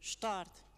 Start!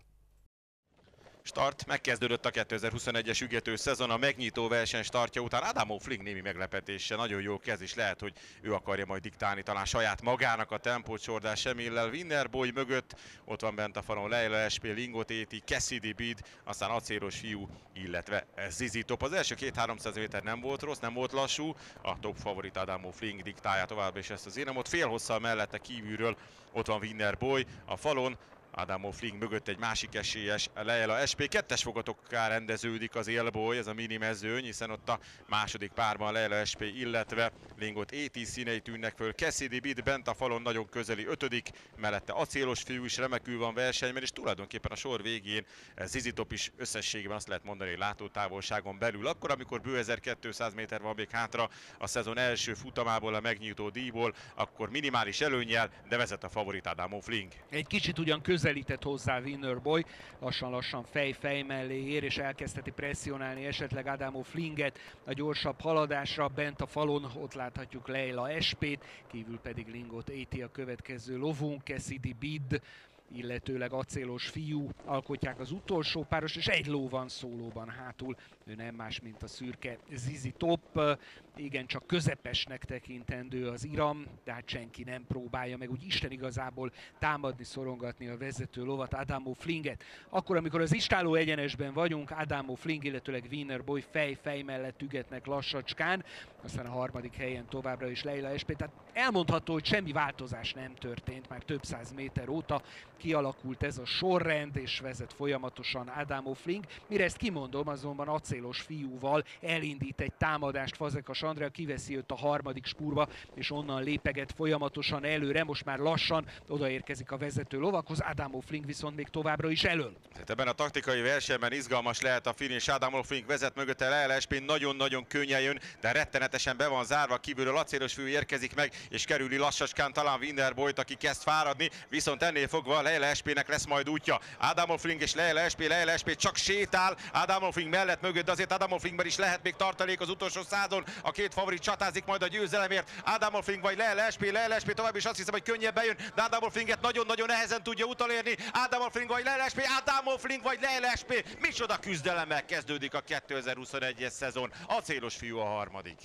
Start, megkezdődött a 2021-es ügető szezon, a megnyitó verseny startja után Adamo Fling némi meglepetése, nagyon jó kezd, és lehet, hogy ő akarja majd diktálni talán saját magának a tempót Csordás Emillel, Winnerboy mögött, ott van bent a falon Leila SP, Lingot Éti, Cassidy Bid, aztán acélos fiú, illetve Zizi Top. Az első két-háromszáz méter nem volt rossz, nem volt lassú, a top favorit Adamo Fling diktálja tovább és ezt az énemot, fél hosszal mellette kívülről ott van Winnerboy, a falon Adamo Fling mögött egy másik esélyes Leila SP. Kettes fogatokká rendeződik az élboly, ez a mini mezőny, hiszen ott a második párban Leila SP, illetve Lingot AT színei tűnnek föl. Cassidy Bid bent a falon nagyon közeli ötödik, mellette acélos fiú is remekül van versenyben, és tulajdonképpen a sor végén Zizitop is összességében azt lehet mondani, hogy látótávolságon belül. Akkor, amikor bő 1200 méter van még hátra a szezon első futamából, a megnyitó díjból, akkor minimális előnyel, de vezet a favorit Adamo Fling. Egy kicsit ugyan közel közelített hozzá Winner Boy, lassan-lassan fej-fej mellé ér, és elkezdheti presszionálni esetleg Adamo Flinget a gyorsabb haladásra, bent a falon ott láthatjuk Leila SP-t, kívül pedig Lingot Éti a következő lovunk, Cassidy Bid, illetőleg acélos fiú alkotják az utolsó páros, és egy ló van szólóban hátul, ő nem más, mint a szürke Zizi Top, igen, csak közepesnek tekintendő az Iram, de hát senki nem próbálja meg úgy Isten igazából támadni, szorongatni a vezető lovat, Adamo Flinget. Akkor, amikor az istáló egyenesben vagyunk, Adamo Fling, illetőleg Wiener Boy fej-fej mellett ügetnek lassacskán, aztán a harmadik helyen továbbra is Leila SP, tehát elmondható, hogy semmi változás nem történt már több száz méter óta, kialakult ez a sorrend, és vezet folyamatosan Adamo Fling. Mire ezt kimondom, azonban acélos fiúval elindít egy támadást Fazekas Andrea, kiveszi őt a harmadik spurba, és onnan lépeget folyamatosan előre, most már lassan odaérkezik a vezető lovakhoz, Adamo Fling viszont még továbbra is elől. Hát ebben a taktikai versenyben izgalmas lehet a finish, Adamo Fling vezet mögötte Leelespin, nagyon-nagyon könnyen jön, de rettenetesen be van zárva, kívülről acélos fiú érkezik meg, és kerüli lassaskán talán Winderboyt, aki kezd fáradni, viszont ennél fogva Leila SP-nek lesz majd útja. Adamo Fling és Leila SP, Leila SP csak sétál Adamo Fling mellett mögött, de azért Adamo Flingben is lehet még tartalék az utolsó százon. A két favorit csatázik majd a győzelemért. Adamo Fling vagy Leila SP, Leila SP tovább is azt hiszem, hogy könnyebben jön, de Adamo Flinget nagyon-nagyon nehezen tudja utolérni. Adamo Fling vagy Leila SP, Adamo Fling vagy Leila SP. Micsoda küzdelemmel kezdődik a 2021-es szezon. A célos fiú a harmadik.